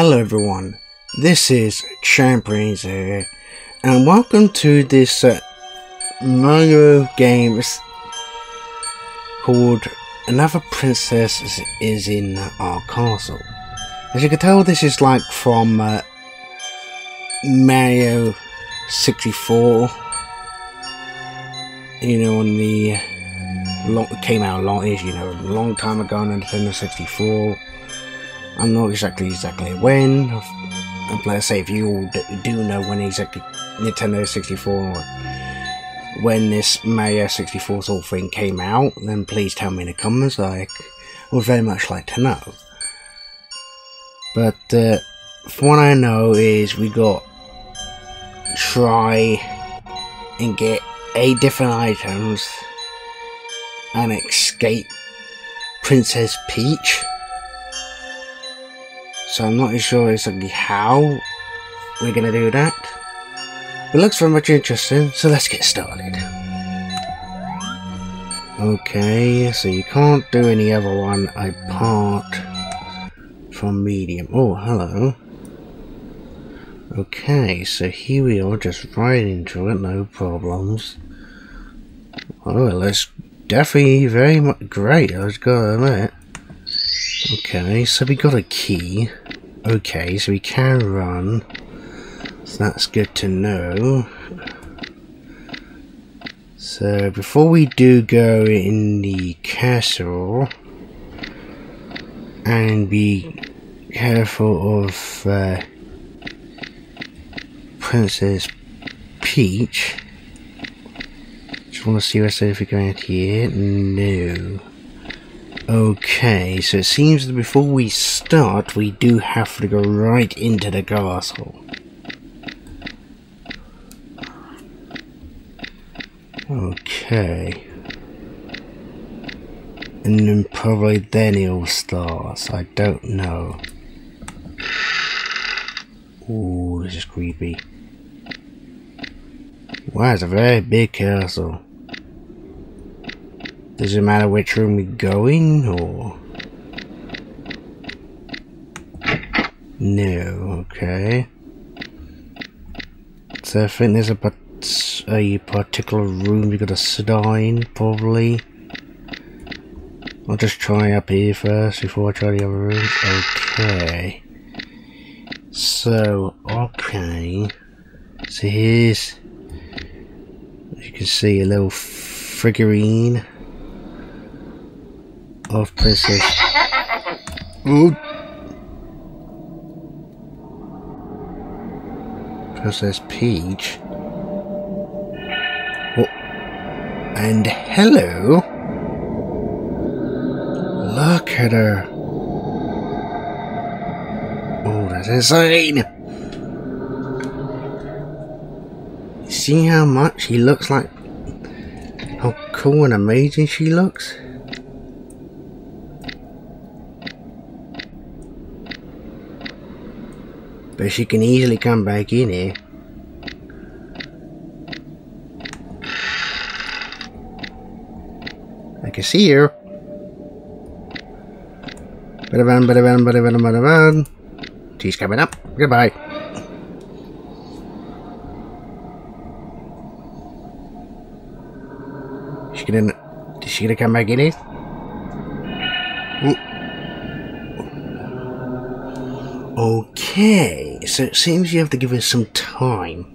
Hello everyone, this is ChampReigns here, and welcome to this uh, Mario games called Another Princess is, in Our Castle. As you can tell, this is like from uh, Mario 64, you know, when the long, came out a long, you know, a long time ago on Nintendo 64 I'm not exactly exactly when. And let's say if you all do know when exactly Nintendo 64 when this Mario 64 sort of thing came out, then please tell me in the comments. I would very much like to know. But uh, from what I know is we got try and get eight different items and escape Princess Peach. So I'm not sure exactly how we're going to do that. It looks very much interesting, so let's get started. Okay, so you can't do any other one apart from medium. Oh, hello. Okay, so here we are, just right into it, no problems. Oh, it looks definitely very much great, I was gotta admit. Okay, so we got a key. Okay, so we can run. So that's good to know. So before we do go in the castle and be careful of uh, Princess Peach. Just want to see what's over going here. No. Okay, so it seems that before we start, we do have to go right into the castle. Okay. And then probably then it'll start, I don't know. Ooh, this is creepy. Wow, it's a very big castle. Does it matter which room we go in, or? No, okay. So I think there's a, but a particular room you gotta sit in, probably. I'll just try up here first before I try the other rooms. Okay. So, okay. So here's, you can see, a little figurine of Princess. Ooh. Princess Peach. Oh. And hello. Look at her. Oh, that's insane. See how much she looks like? How cool and amazing she looks? But she can easily come back in here. I can see her. Bada-bam, bada-bam, bada-bam, bada-bam. She's coming up. Goodbye. She gonna, is she gonna come back in here? Ooh. Okay, so it seems you have to give her some time.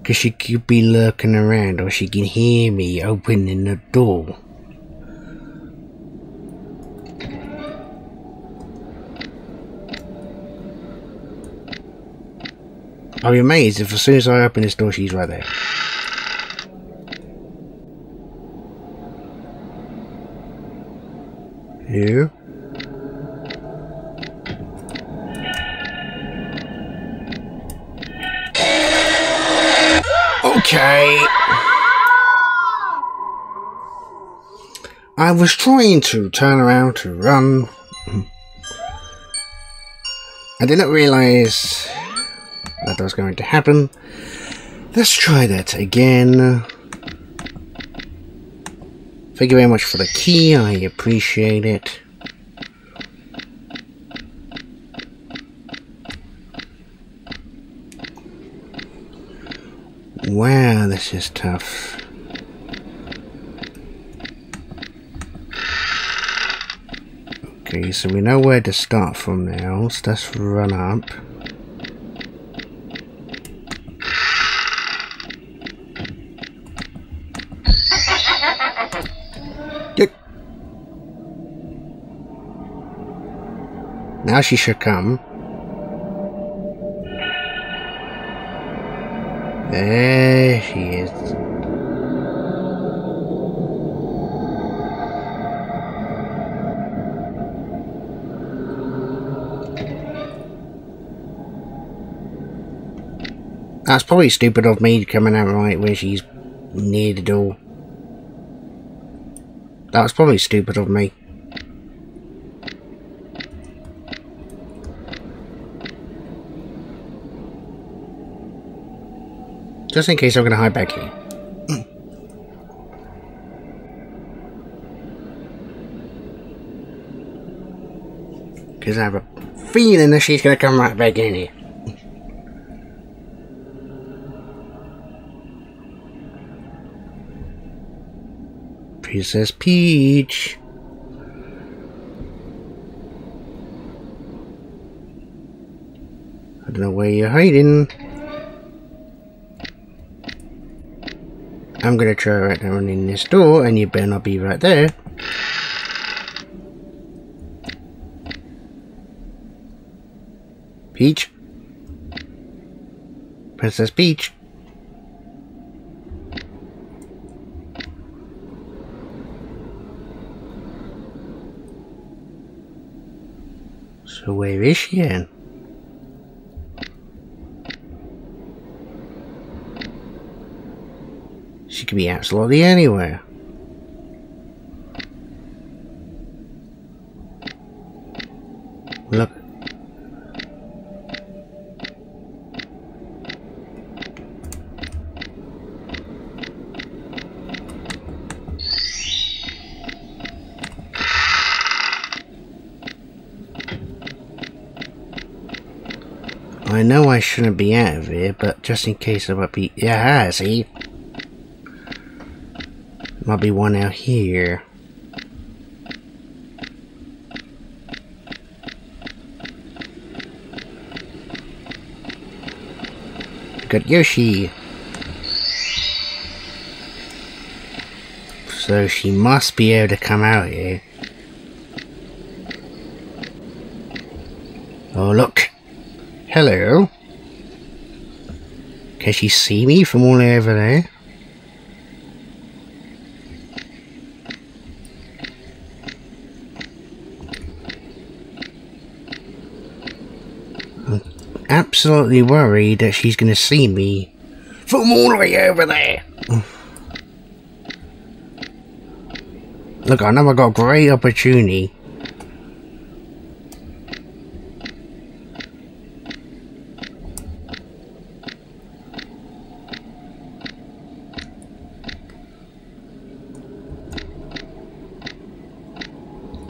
Because she could be lurking around or she can hear me opening the door. I'll be amazed if as soon as I open this door she's right there. Here. Okay. I was trying to turn around to run. I did not realize that was going to happen. Let's try that again. Thank you very much for the key. I appreciate it. Wow, this is tough. Okay, so we know where to start from now, so let's run up. Now she should come. There she is. That's probably stupid of me coming out right where she's near the door. That was probably stupid of me. Just in case I'm going to hide back here. Because I have a feeling that she's going to come right back in here. Princess Peach. I don't know where you're hiding. I'm gonna try right now in this door and you better not be right there. Peach. Princess Peach. So where is she then? Be absolutely anywhere. Look. I know I shouldn't be out of here, but just in case I might be... Yeah, see? Might be one out here. Got Yoshi. So she must be able to come out here. Oh look. Hello. Can she see me from all over there? Absolutely worried that she's going to see me from all the way over there. Look, I know I got a great opportunity.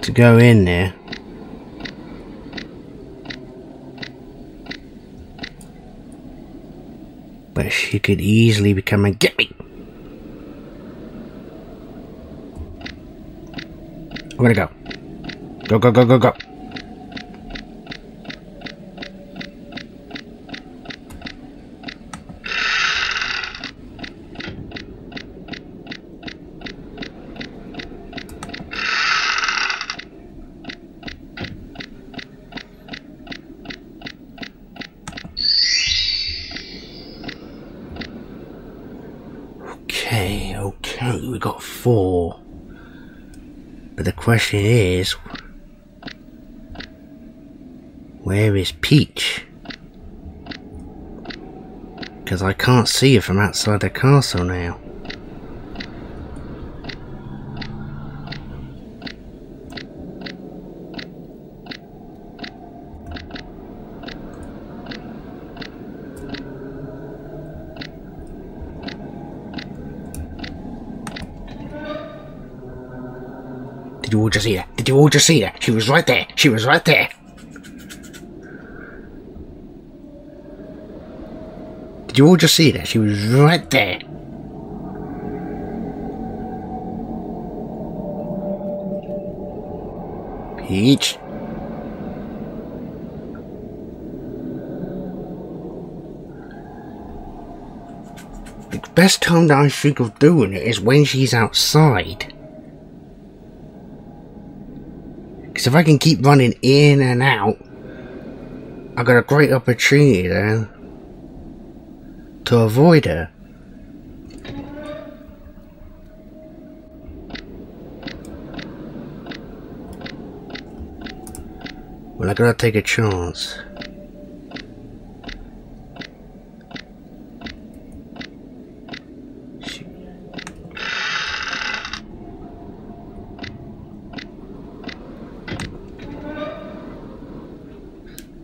To go in there. She could easily become a get me. I'm gonna go. Go, go, go, go, go. Question is, where is Peach? Because I can't see her from outside the castle now. All just see? Did you all just see her? She was right there. She was right there. Did you all just see that? She was right there. Peach. The best time that I think of doing it is when she's outside. Because if I can keep running in and out, I've got a great opportunity there to avoid her. Well, I gotta take a chance.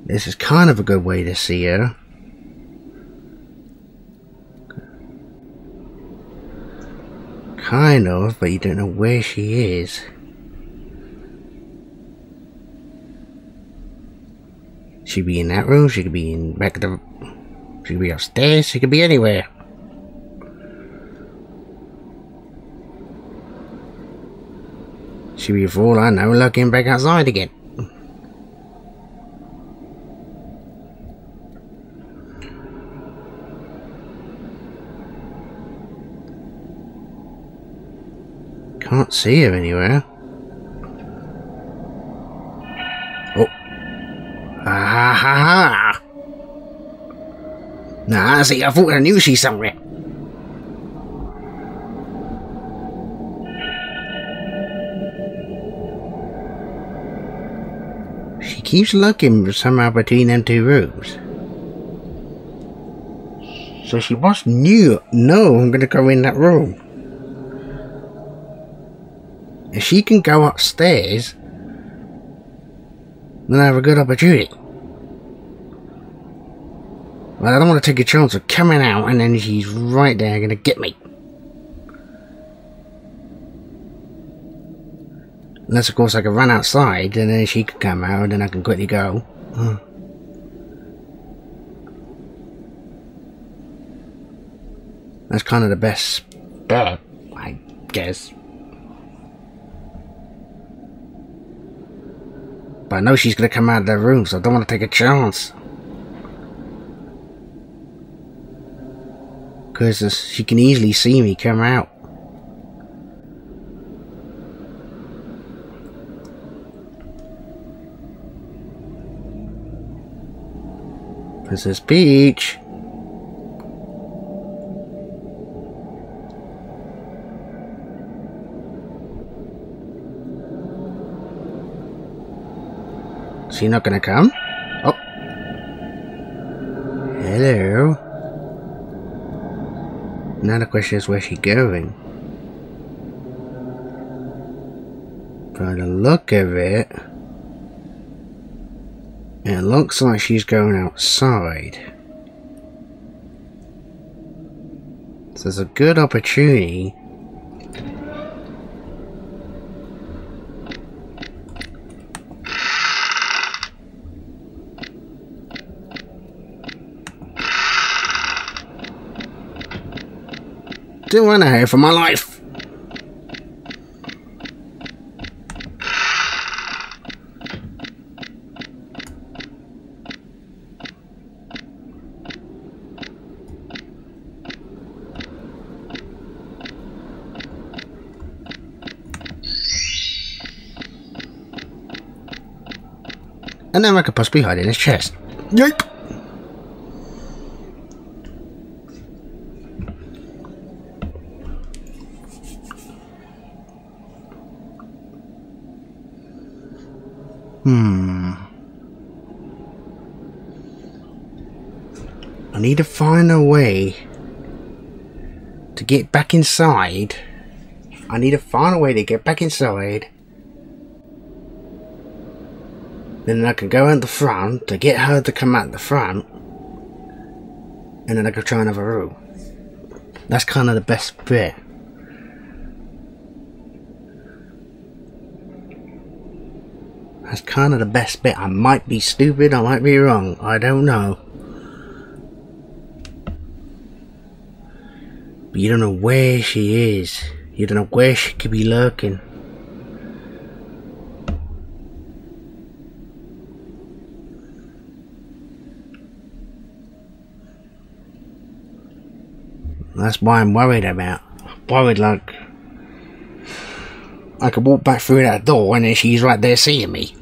This is kind of a good way to see her. Kind of, but you don't know where she is. She could be in that room, she could be in back of the... She could be upstairs, she could be anywhere. She could be, for all I know, looking back outside again. Can't see her anywhere. Oh. Ah ha ha! Nah, see, I thought I knew she's somewhere. She keeps looking somehow between them two rooms. So she must knew know I'm gonna go in that room. If she can go upstairs, then I have a good opportunity. But I don't want to take a chance of coming out and then she's right there going to get me. Unless, of course, I can run outside and then she can come out and then I can quickly go. Hmm. That's kind of the best bet, I guess. But I know she's gonna come out of that room, so I don't want to take a chance. Because she can easily see me come out. Princess Peach. She not gonna come? Oh. Hello. Now the question is where's she going? By the look of it, it looks like she's going outside. So there's a good opportunity Do to hear for my life. And then I could possibly hide in his chest. Yep. Hmm. I need to find a way to get back inside. I need to find a way to get back inside. Then I can go in the front to get her to come out the front. And then I can try another room. That's kind of the best bit. That's kind of the best bit. I might be stupid, I might be wrong. I don't know. But you don't know where she is. You don't know where she could be lurking. That's why I'm worried about. Worried like I could walk back through that door and then she's right there seeing me.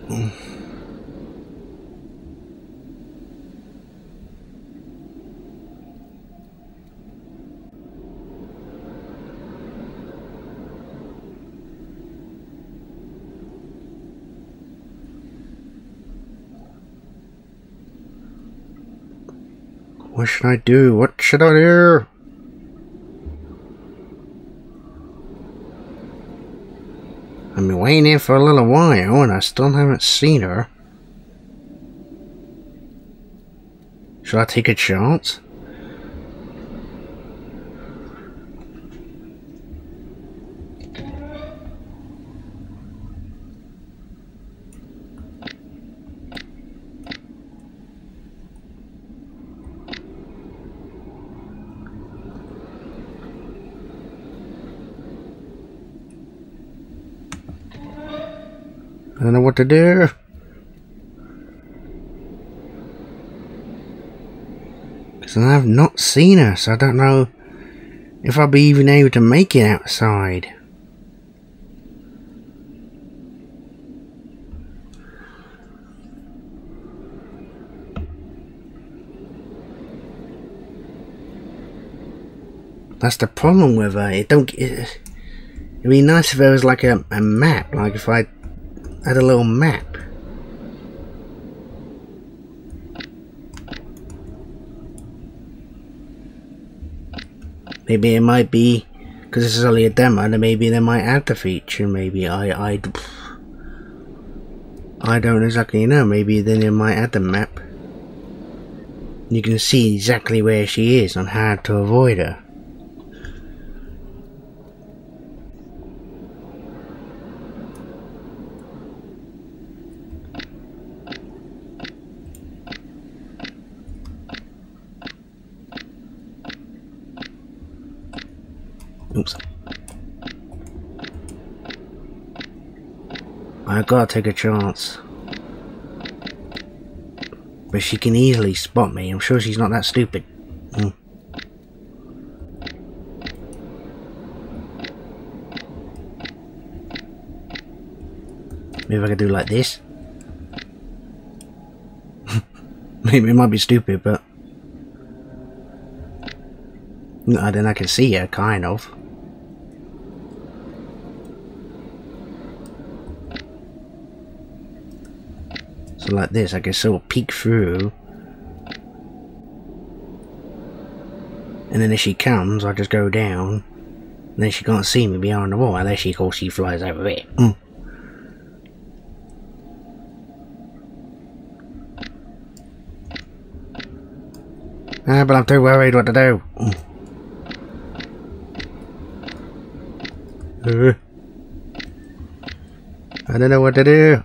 What should I do? What should I do? I've been waiting here for a little while and I still haven't seen her. Should I take a chance? Know what to do. Because I've not seen her, so I don't know if I'll be even able to make it outside. That's the problem with her. It don't. It, it'd be nice if there was like a, a map, like if I had a little map. Maybe it might be because this is only a demo. Then maybe they might add the feature. Maybe I I I don't exactly know. Maybe then they might add the map. You can see exactly where she is and how to avoid her. Oops. I gotta take a chance. But she can easily spot me. I'm sure she's not that stupid. Hmm. Maybe I could do like this. Maybe it might be stupid, but... No, then I can see her, kind of. So like this, I can sort of peek through. And then if she comes, I just go down. And then she can't see me behind the wall, unless she, of course, she flies over there. Mm. Ah, but I'm too worried what to do. Mm. Uh, I don't know what to do.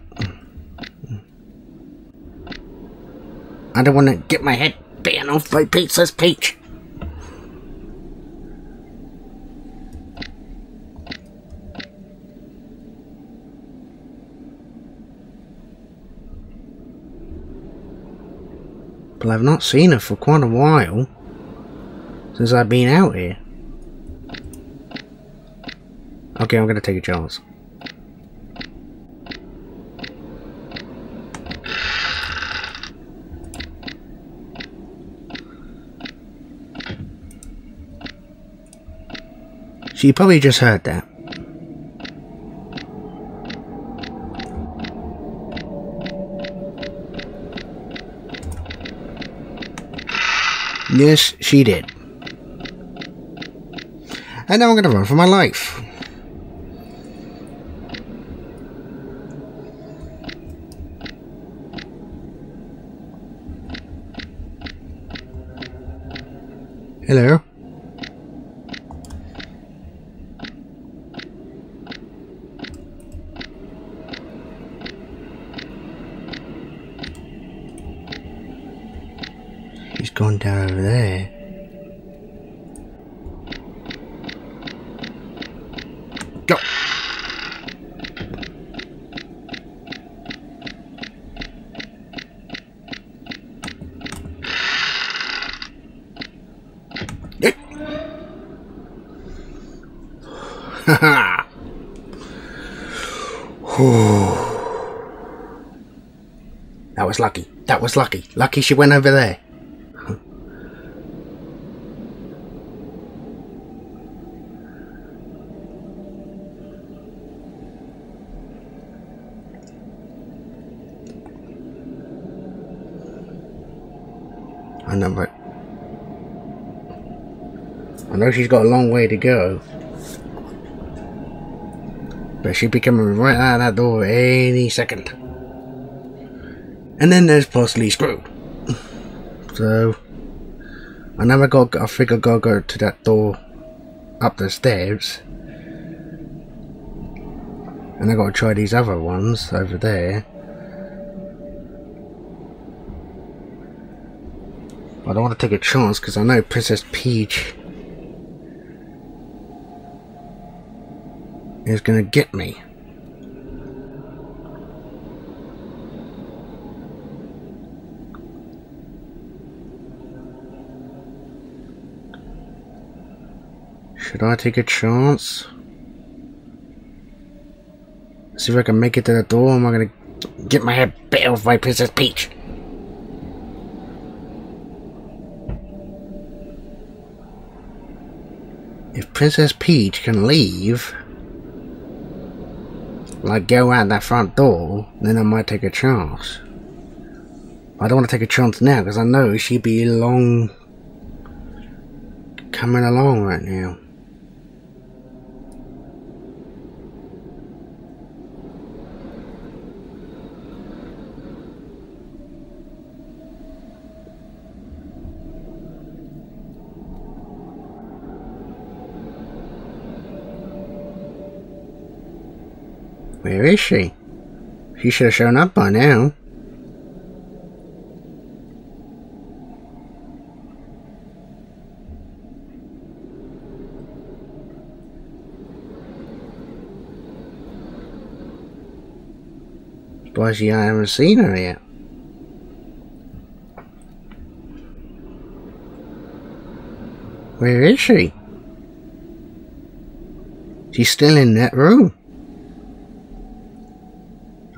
I don't want to get my head bitten off by Princess Peach. But I've not seen her for quite a while. Since I've been out here. Okay, I'm gonna take a chance. She probably just heard that. Yes, she did. And now I'm going to run for my life. Hello? She's gone down over there. Haha! that was lucky. That was lucky. Lucky she went over there. I know, but I know she's got a long way to go. But she'd be coming right out that door any second. And then there's possibly screwed. So I never got I think I gotta go to that door up the stairs. And I gotta try these other ones over there. I don't want to take a chance because I know Princess Peach is going to get me. Should I take a chance? See if I can make it to the door. Am I to get my head bit off by Princess Peach? If Princess Peach can leave, like go out that front door, then I might take a chance. I don't want to take a chance now because I know she'd be long coming along right now. Where is she? She should have shown up by now. Surprised you haven't seen her yet. Where is she? She's still in that room.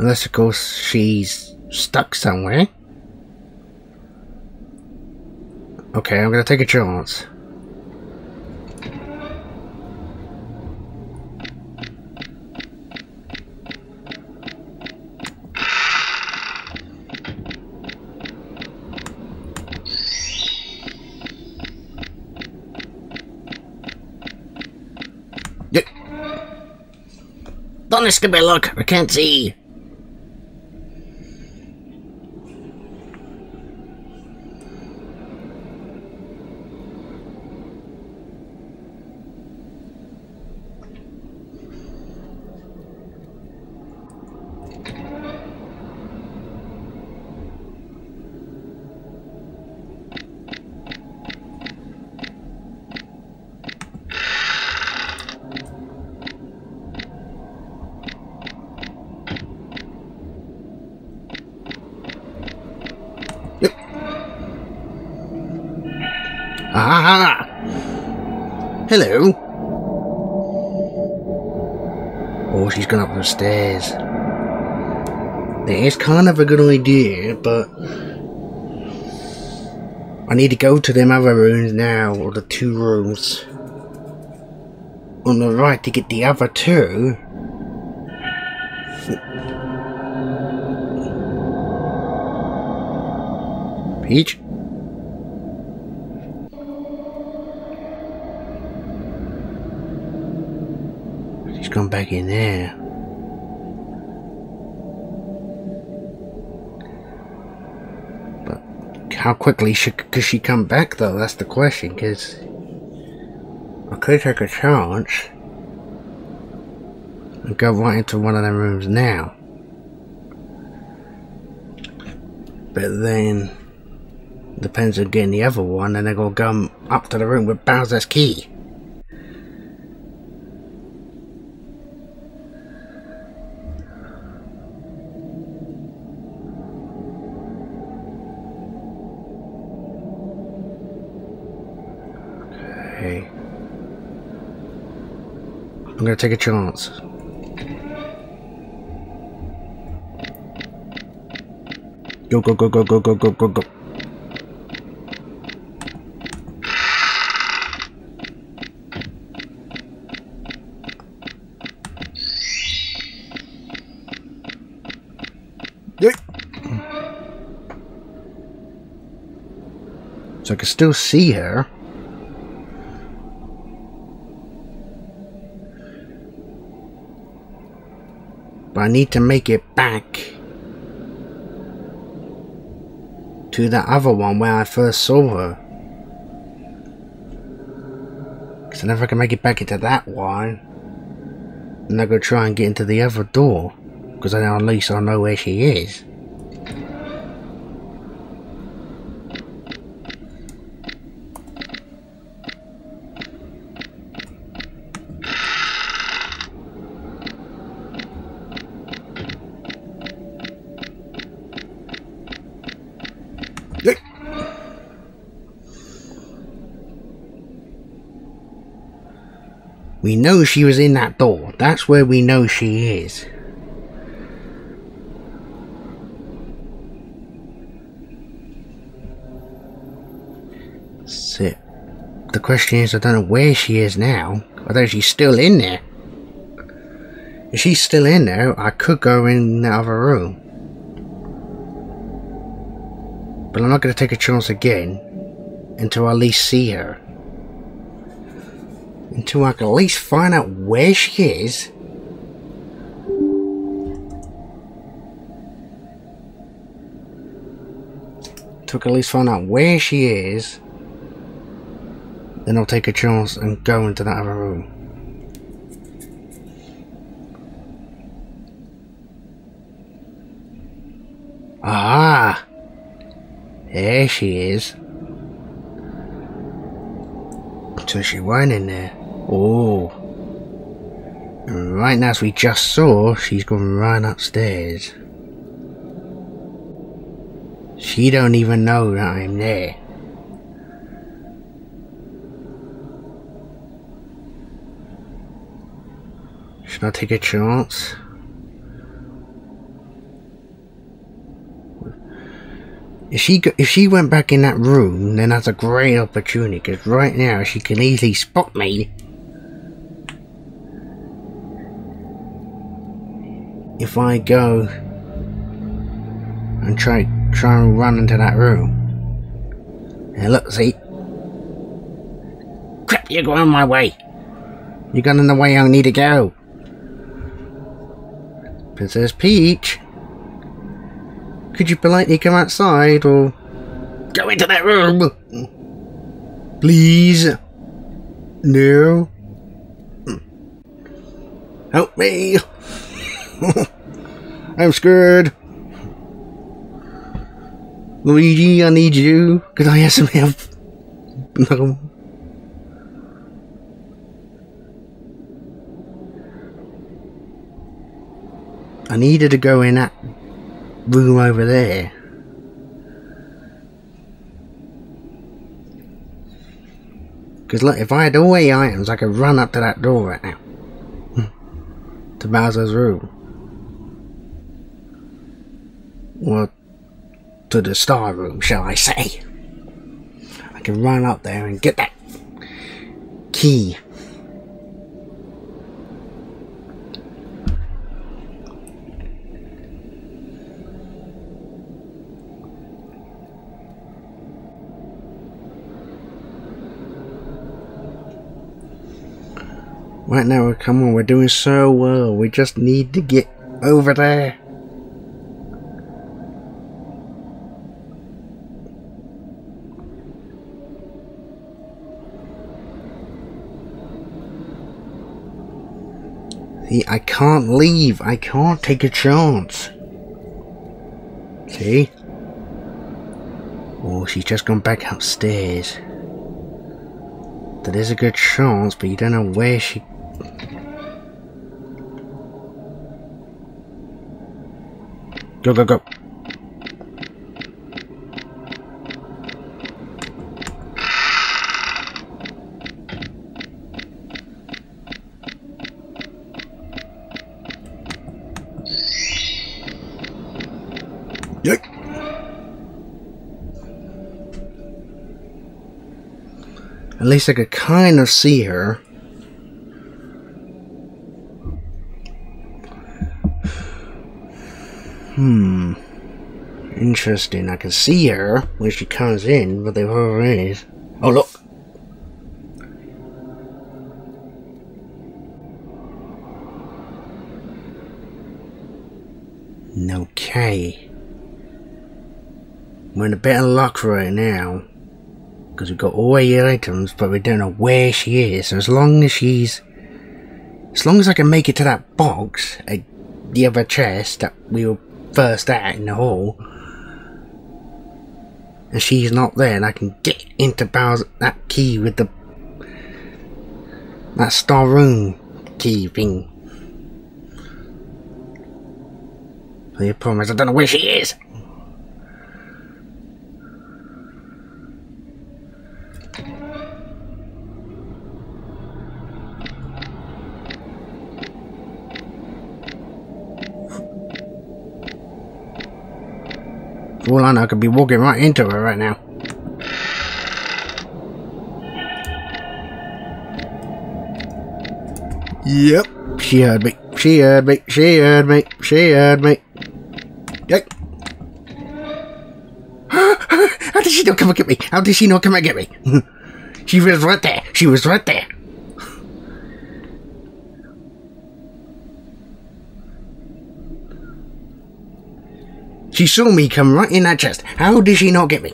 Unless, of course, she's stuck somewhere. Okay, I'm gonna take a chance. Don't be look, I can't see. Ah! Hello. Oh, stairs. Is kind of a good idea, but... I need to go to them other rooms now, or the two rooms. On the right to get the other two. Peach? She's gone back in there. How quickly should, could she come back though? That's the question, because I could take a chance and go right into one of them rooms now. But then, depends on getting the other one, and they're going to go up to the room with Bowser's key. I'm gonna take a chance. Go, go, go, go, go, go, go, go, go. So I can still see her. I need to make it back to the other one where I first saw her. Because if I can make it back into that one, then I go try and get into the other door. Because then at least I know where she is. We know she was in that door. That's where we know she is. So, the question is, I don't know where she is now. Know she's still in there. If she's still in there, I could go in the other room. But I'm not going to take a chance again until I at least see her until I can at least find out where she is. Until I can at least find out where she is. Then I'll take a chance and go into that other room. Ah! There she is. So she went in there. Oh. Right now, as we just saw, she's gone right upstairs. She don't even know that I'm there. Should I take a chance? If she if she went back in that room, then that's a great opportunity. Because right now she can easily spot me if I go and try try and run into that room. Look, see? Crap, you're going my way. You're going in the way I need to go. Princess Peach. Could you politely come outside or go into that room? Please. No. Help me. I'm scared. Luigi, I need you. Could I have some help? No. I needed to go in that room over there. Because look, if I had all the items, I could run up to that door right now. to Bowser's room. Well, to the star room, shall I say. I can run up there and get that key. Right now, come on, we're doing so well. We just need to get over there. I can't leave. I can't take a chance. See? Oh, she's just gone back upstairs. That is a good chance, but you don't know where she... Go, go, go. Least I could kind of see her. Hmm. Interesting. I can see her when she comes in, but never is. Oh, look. Okay. We're in a bit of luck right now. Because we've got all the items, but we don't know where she is. So as long as she's... As long as I can make it to that box, uh, the other chest that we were first at in the hall, and she's not there, and I can get into Bowser, that key with the... That star room key thing. The problem is I don't know where she is. All I know, I could be walking right into her right now. Yep, she heard me. She heard me. She heard me. She heard me. Yep. How did she not come and get me? How did she not come and get me? she was right there. She was right there. She saw me come right in that chest. How did she not get me?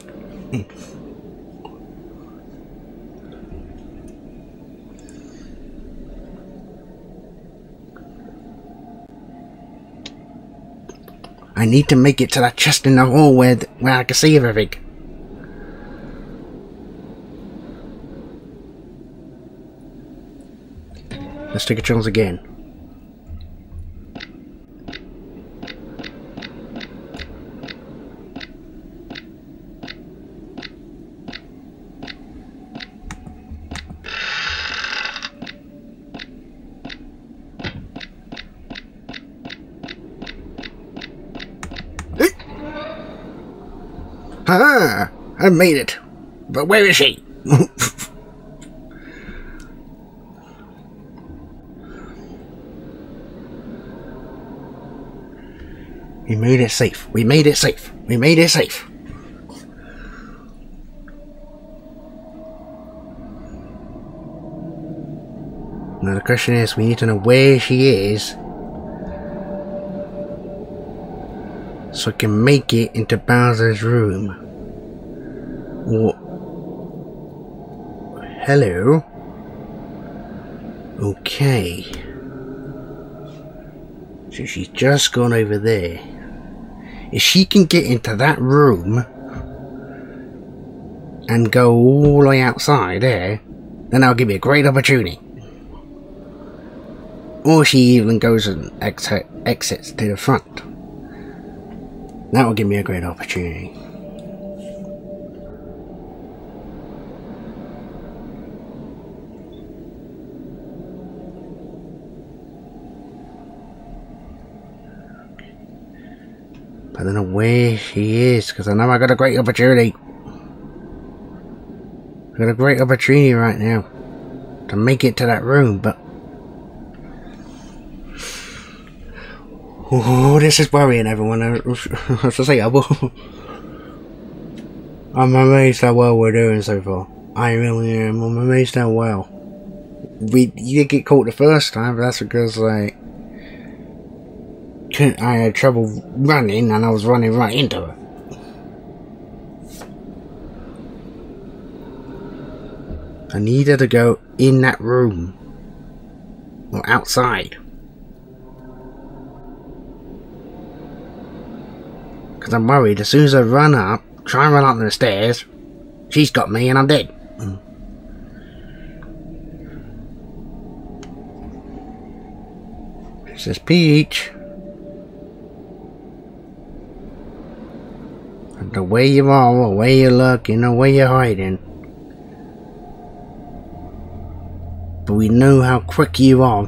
I need to make it to that chest in the hall where, where I can see everything. Let's take a chance again. Ah, I made it. But where is she? we made it safe. We made it safe. We made it safe. Now the question is, we need to know where she is so I can make it into Bowser's room. What? Hello? Okay. So she's just gone over there. If she can get into that room and go all the way outside there, then that'll give me a great opportunity. Or she even goes and exit, exits to the front. That will give me a great opportunity. I don't know where she is, because I know I got a great opportunity. I got a great opportunity right now to make it to that room, but Oh, this is worrying everyone. As I say. I'm amazed how well we're doing so far. I really am. I'm amazed how well. We you did get caught the first time, but that's because like I had trouble running and I was running right into her. I needed to go in that room or outside. Because I'm worried as soon as I run up, try and run up the stairs, she's got me and I'm dead. Hmm. This is Peach. The way you are, the way you look, and the way you're hiding. But we know how quick you are.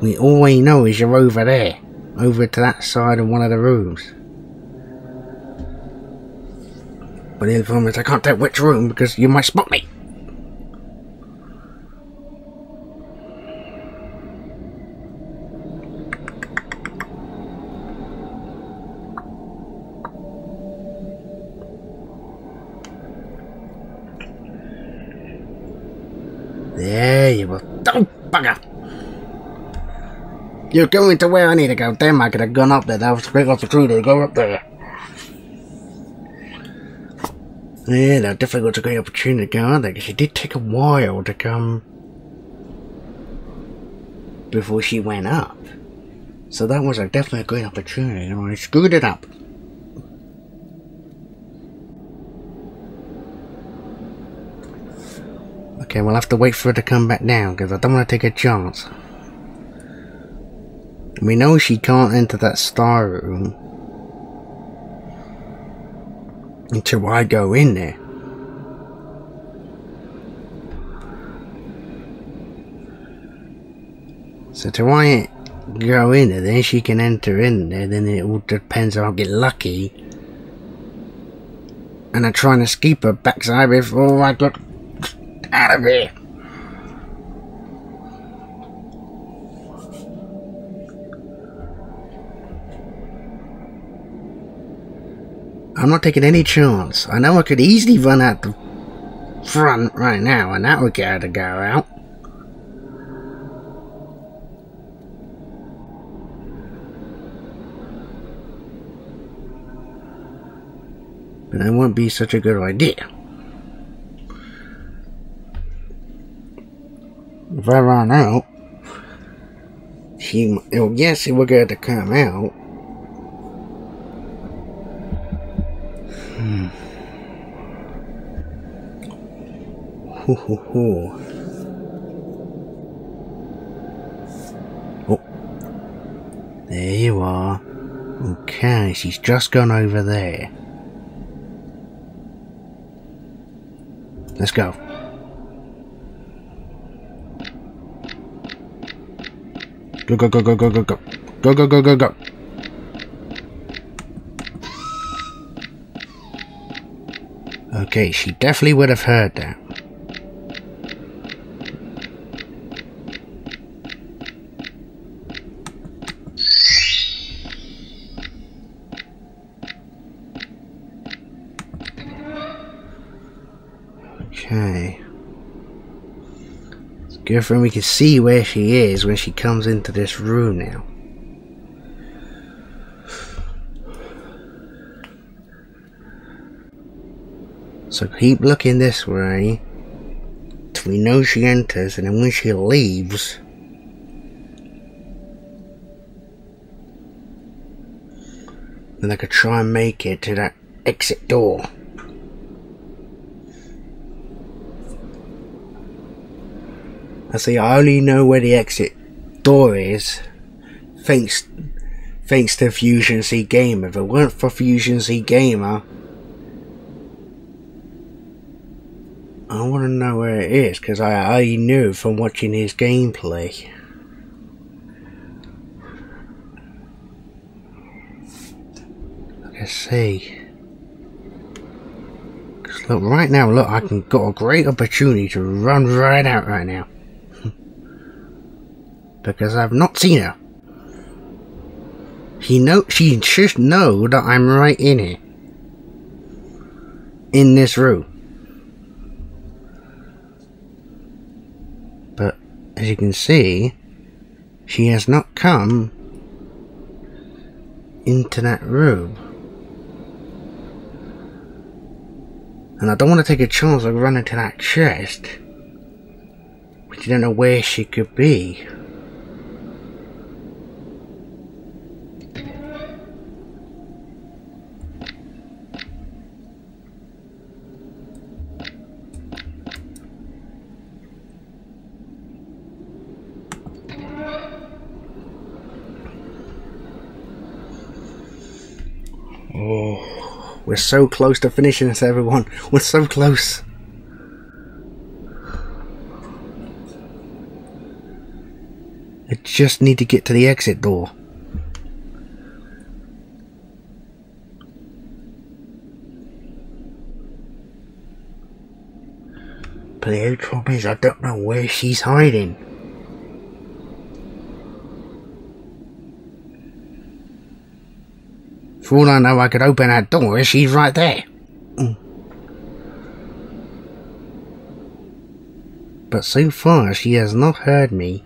We all we know is you're over there over to that side of one of the rooms. But the problem is I can't tell which room because you might spot me. There you are. Don't bugger! You're going to where I need to go. Damn, I could have gone up there. That was a great opportunity to go up there. Yeah, that definitely was a great opportunity to go up there because it did take a while to come before she went up. So that was a definitely a great opportunity and I screwed it up. Okay, we'll have to wait for her to come back down because I don't want to take a chance. We know she can't enter that star room until I go in there. So to I go in there, then she can enter in there, then it all depends if I get lucky. And I try and escape her backside before I get out of here. I'm not taking any chance. I know I could easily run out the front right now, and that would get her to go out. But that wouldn't be such a good idea. If I run out, she, oh, yes, it will get to come out. Hoo hoo hoo. Oh. There you are. Okay, she's just gone over there. Let's go. Go, go, go, go, go, go, go. Go, go, go, go, go. Okay, she definitely would have heard that. Okay. For we can see where she is when she comes into this room now. So keep looking this way till we know she enters and then when she leaves then I could try and make it to that exit door. I see I only know where the exit door is thanks thanks to FusionZGamer. If it weren't for FusionZGamer I want to know where it is because I, I knew from watching his gameplay. Let's see. Look, right now, look, I can got a great opportunity to run right out right now. Because I've not seen her. She know she should know that I'm right in here. In this room. But as you can see, she has not come into that room. And I don't want to take a chance of running to that chest, which you don't know where she could be. We're so close to finishing this, everyone. We're so close. I just need to get to the exit door. But the problem is I don't know where she's hiding. For all I know, I could open that door. and She's right there. But but so far she has not heard me.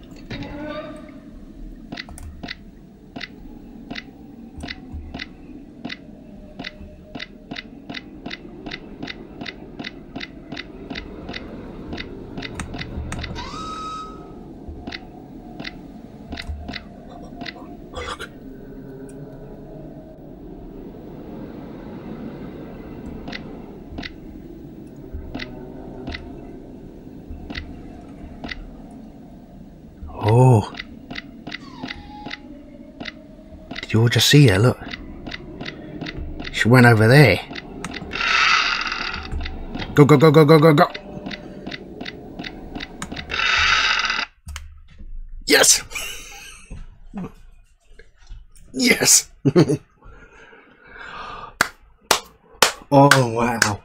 Oh. Did you all just see her? Look. She went over there. Go, go, go, go, go, go, go. Yes. Yes. oh, wow.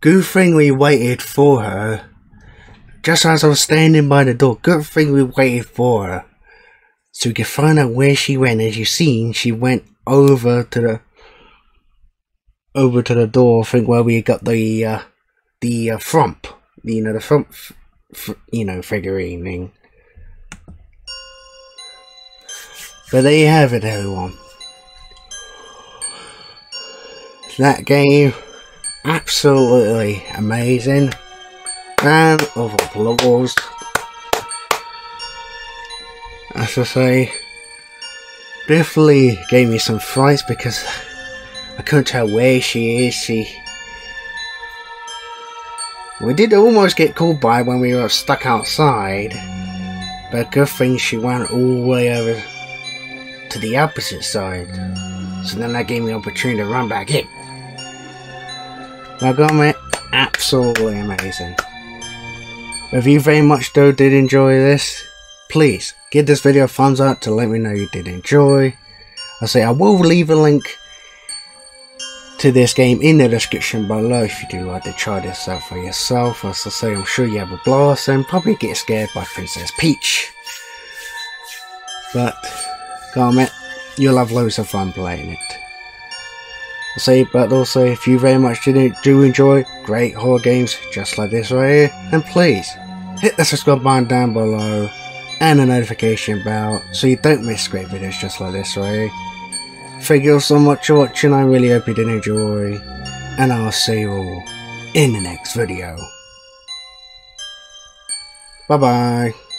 Good thing we waited for her. Just as I was standing by the door, good thing we waited for her. So we can find out where she went. As you've seen, she went over to the over to the door. I think where we got the uh, the uh, front, you know, the front, you know, figurine thing. But there you have it, everyone. That game, absolutely amazing. Round of applause. As I say, definitely gave me some frights because I couldn't tell where she is. She. We did almost get caught by when we were stuck outside, but good thing she went all the way over to the opposite side. So then that gave me opportunity to run back in. My God, absolutely amazing. If you very much though did enjoy this, please give this video a thumbs up to let me know you did enjoy. I say I will leave a link to this game in the description below if you do like to try this out for yourself. As I say, I'm sure you have a blast and probably get scared by Princess Peach. But, comment, you'll have loads of fun playing it. I say, but also if you very much do, do enjoy great horror games just like this right here, then please hit the subscribe button down below and a notification bell so you don't miss great videos just like this right. Thank you all so much for watching, I really hope you did enjoy, and I'll see you all in the next video. Bye bye.